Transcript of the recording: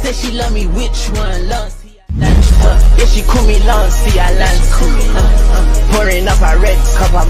Say she love me, which one? Lance, uh, yeah, she call me Lancy, I Lancy. Uh, uh, pouring up a red cup, I'm